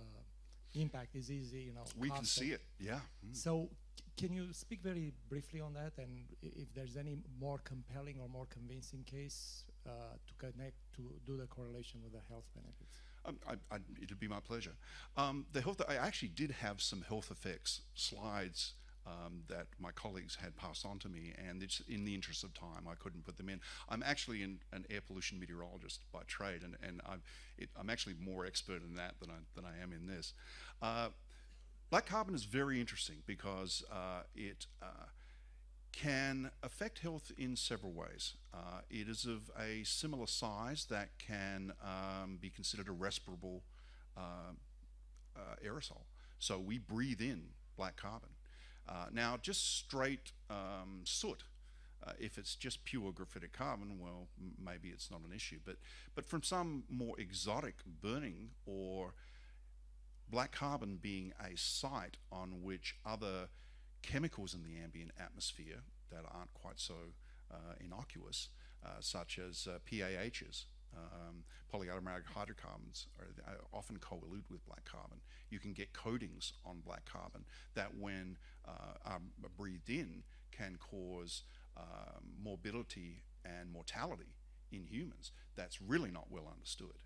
impact is easy, you know. We can see it, yeah. Mm. So can you speak very briefly on that and if there's any more compelling or more convincing case uh, to connect to do the correlation with the health benefits? Um, I, I, it'd be my pleasure. Um, the health, I actually did have some health effects slides um, that my colleagues had passed on to me, and it's in the interest of time, I couldn't put them in. I'm actually an, an air pollution meteorologist by trade, and, and I'm, it, I'm, actually more expert in that than I, than I am in this. Uh, black carbon is very interesting because uh, it uh, can affect health in several ways. Uh, it is of a similar size that can um, be considered a respirable uh, uh, aerosol. So we breathe in black carbon. Uh, now, just straight um, soot, uh, if it's just pure graphitic carbon, well, maybe it's not an issue. But, but from some more exotic burning or black carbon being a site on which other chemicals in the ambient atmosphere that aren't quite so uh, innocuous, uh, such as uh, PAHs, um, polyaromatic hydrocarbons are, often collude with black carbon. You can get coatings on black carbon that, when uh, are breathed in, can cause um, morbidity and mortality in humans. That's really not well understood.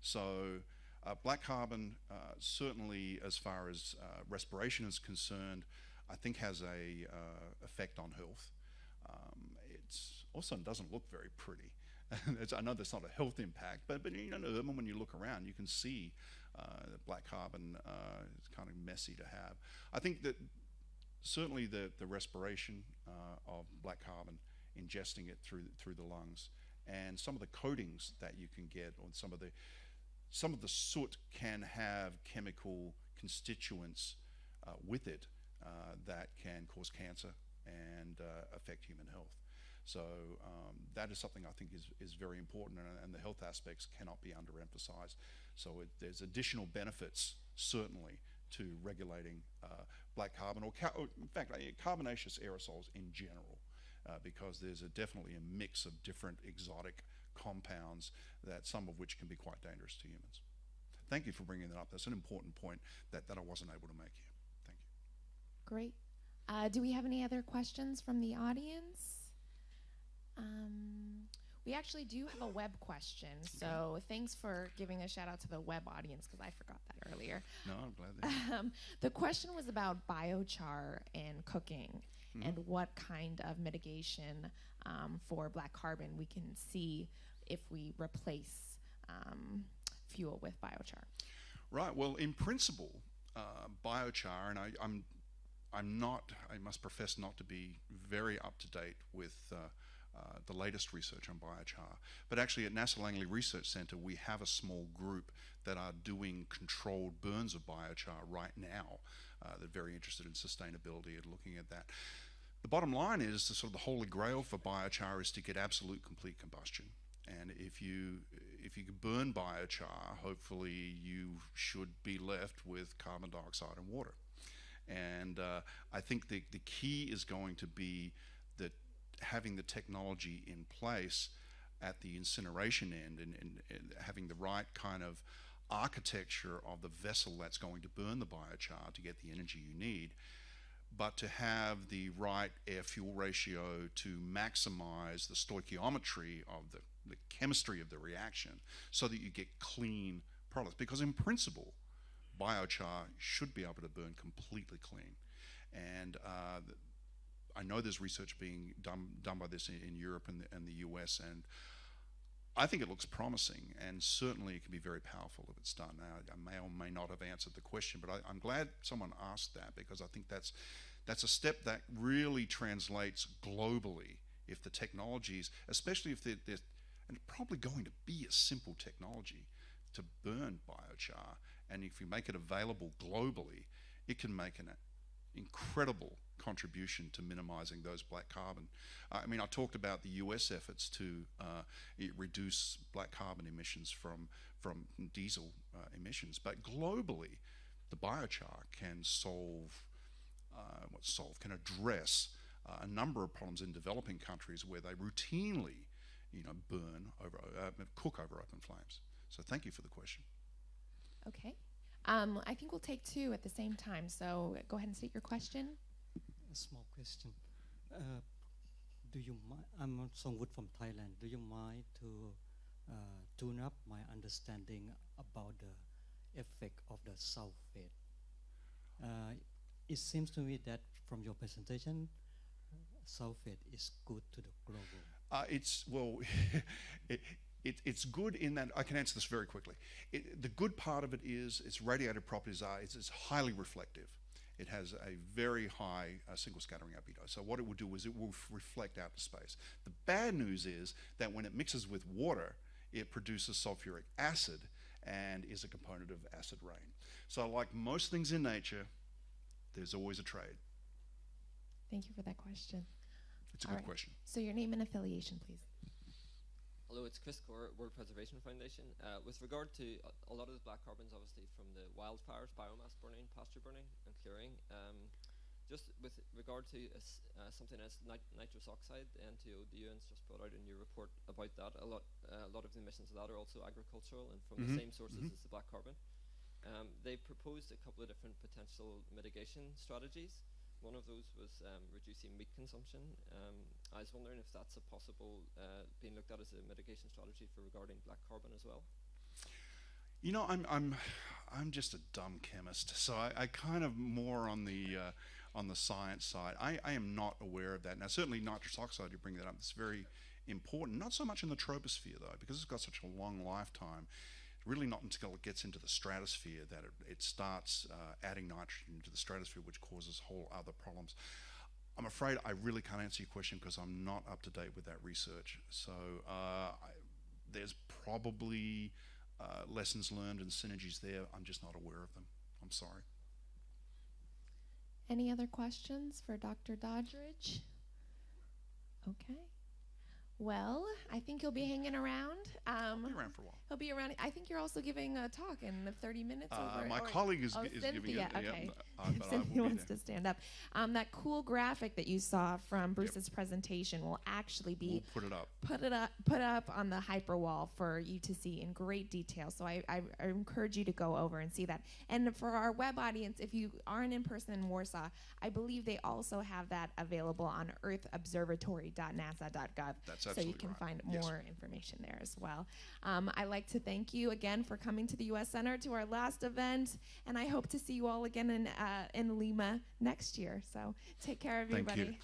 So, uh, black carbon, uh, certainly as far as uh, respiration is concerned, I think has a uh, effect on health. Um, it also doesn't look very pretty. I know that's not a health impact, but, but you know, urban, when you look around, you can see uh, black carbon uh, is kind of messy to have. I think that certainly the, the respiration uh, of black carbon, ingesting it through, through the lungs, and some of the coatings that you can get, or some of the some of the soot can have chemical constituents uh, with it uh, that can cause cancer and uh, affect human health. So um, that is something I think is, is very important, and, and the health aspects cannot be underemphasized. So it, there's additional benefits, certainly, to regulating uh, black carbon, or, ca- or in fact, uh, carbonaceous aerosols in general, uh, because there's a, definitely a mix of different exotic compounds that some of which can be quite dangerous to humans. Thank you for bringing that up. That's an important point that, that I wasn't able to make here. Thank you. Great. Uh, do we have any other questions from the audience? Um, we actually do have a web question, so thanks for giving a shout out to the web audience because I forgot that earlier. No, I'm glad that. Um, the question was about biochar and cooking Mm-hmm. and what kind of mitigation um, for black carbon we can see if we replace um, fuel with biochar. Right. Well, in principle, uh, biochar, and I, I'm, I'm not. I must profess not to be very up to date with uh, uh, the latest research on biochar. But actually, at NASA Langley Research Centre, we have a small group that are doing controlled burns of biochar right now. Uh, they're very interested in sustainability and looking at that. The bottom line is the sort of the holy grail for biochar is to get absolute complete combustion. And if you if you can burn biochar, hopefully you should be left with carbon dioxide and water. And uh, I think the, the key is going to be having the technology in place at the incineration end and, and, and having the right kind of architecture of the vessel that's going to burn the biochar to get the energy you need but to have the right air fuel ratio to maximize the stoichiometry of the, the chemistry of the reaction so that you get clean products. Because in principle, biochar should be able to burn completely clean. And uh, I know there's research being done, done by this in, in Europe and the, and the US, and I think it looks promising, and certainly it can be very powerful if it's done. Now, I may or may not have answered the question, but I, am glad someone asked that because I think that's that's a step that really translates globally. If the technologies, especially if they're, they're and probably going to be a simple technology to burn biochar, and if you make it available globally, it can make an incredible contribution to minimizing those black carbon. Uh, I mean, I talked about the US efforts to uh, reduce black carbon emissions from, from diesel uh, emissions, but globally, the biochar can solve, uh, what solve, can address uh, a number of problems in developing countries where they routinely, you know, burn over, uh, cook over open flames. So thank you for the question. Okay. Um, I think we'll take two at the same time. So go ahead and state your question. Small question. Uh, do you mind? I'm Songwood from Thailand. Do you mind to uh, tune up my understanding about the effect of the sulfate? Uh, it seems to me that from your presentation, sulfate is good to the global. Uh, it's well, it, it, it's good in that I can answer this very quickly. It, the good part of it is its radiative properties are it's, it's highly reflective. It has a very high uh, single scattering albedo. So what it will do is it will reflect out to space. The bad news is that when it mixes with water, it produces sulfuric acid and is a component of acid rain. So like most things in nature, there's always a trade. Thank you for that question. It's a All good right. question. So your name and affiliation, please. Hello, it's Chris Core, World Preservation Foundation. Uh, with regard to a, a lot of the black carbons, obviously from the wildfires, biomass burning, pasture burning, and clearing. Um, just with regard to uh, uh, something as nit- nitrous oxide, the N2O, the UN's just brought out a new report about that. A lot, uh, a lot of the emissions of that are also agricultural and from Mhm, the same sources mhm. as the black carbon. Um, they proposed a couple of different potential mitigation strategies. One of those was um, reducing meat consumption. Um, I was wondering if that's a possible uh, being looked at as a mitigation strategy for regarding black carbon as well. You know, I'm I'm I'm just a dumb chemist, so I, I kind of more on the uh, on the science side. I, I am not aware of that. Now, certainly nitrous oxide, you bring that up. It's very important. Not so much in the troposphere, though, because it's got such a long lifetime. Really, not until it gets into the stratosphere that it, it starts uh, adding nitrogen to the stratosphere, which causes whole other problems. I'm afraid I really can't answer your question because I'm not up to date with that research. So uh, I, there's probably uh, lessons learned and synergies there. I'm just not aware of them. I'm sorry. Any other questions for Dr. Doddridge? Okay. Well, I think you'll be hanging around. Um, I'll be around for a while. He'll be around. I think you're also giving a talk in the 30 minutes. Uh, my or- colleague is, oh, is Cynthia, giving it. yeah, okay. but Cynthia wants to stand up. Um, that cool graphic that you saw from Bruce's presentation will actually be We'll put it up. put it up put up on the hyperwall for you to see in great detail so I, I, I encourage you to go over and see that and for our web audience if you aren't in person in warsaw i believe they also have that available on earthobservatory.nasa.gov That's absolutely so you can right. find Yes. more information there as well um, i'd like to thank you again for coming to the u.s center to our last event and i hope to see you all again in, uh, in lima next year so take care Thank you. everybody